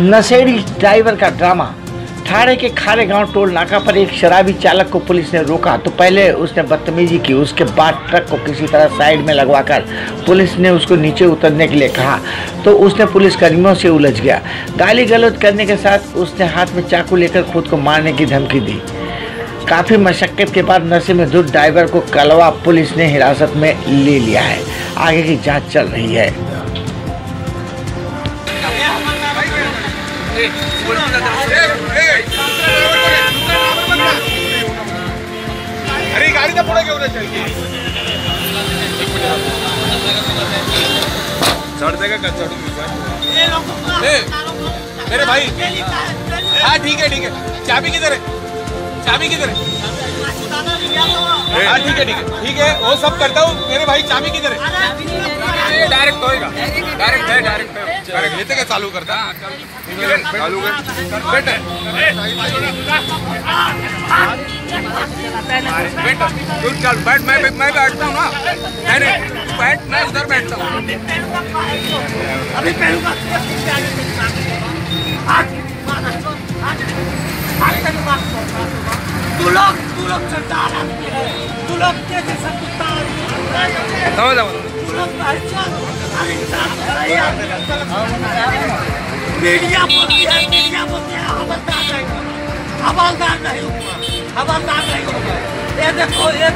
नशेड़ी ड्राइवर का ड्रामा। ठाणे के खारे गाँव टोल नाका पर एक शराबी चालक को पुलिस ने रोका। तो पहले उसने बदतमीजी की, उसके बाद ट्रक को किसी तरह साइड में लगवाकर पुलिस ने उसको नीचे उतरने के लिए कहा। तो उसने पुलिस कर्मियों से उलझ गया। गाली गलौज करने के साथ उसने हाथ में चाकू लेकर खुद को मारने की धमकी दी। काफ़ी मशक्क़त के बाद नशे में धुत ड्राइवर को कलवा पुलिस ने हिरासत में ले लिया है। आगे की जाँच चल रही है। अरे गाडीचा पुढे घेऊन चढ़ देगा क्या चढ़ मेरे भाई। हाँ ठीक है ठीक है। चाबी किधर है? चाबी किधर है? हाँ ठीक है ठीक है। ठीक है वो सब करता हूँ। मेरे भाई चाबी किधर है डायरेक्ट होएगा। डायरेक्ट है डायरेक्ट है। डायरेक्ट लेते क्या चालू करता? चालू कर। तू चल बैठ। मैं मैं बैठता हूँ ना। नहीं बैठ। मैं उधर बैठता हूँ। तू लोग तू लोग सरदार तू लोग के जैसा कुत्ता है। समझ तू है। मीडिया मीडिया है हवलदार नहीं होगा हवलदार नहीं होगा ये देखो ये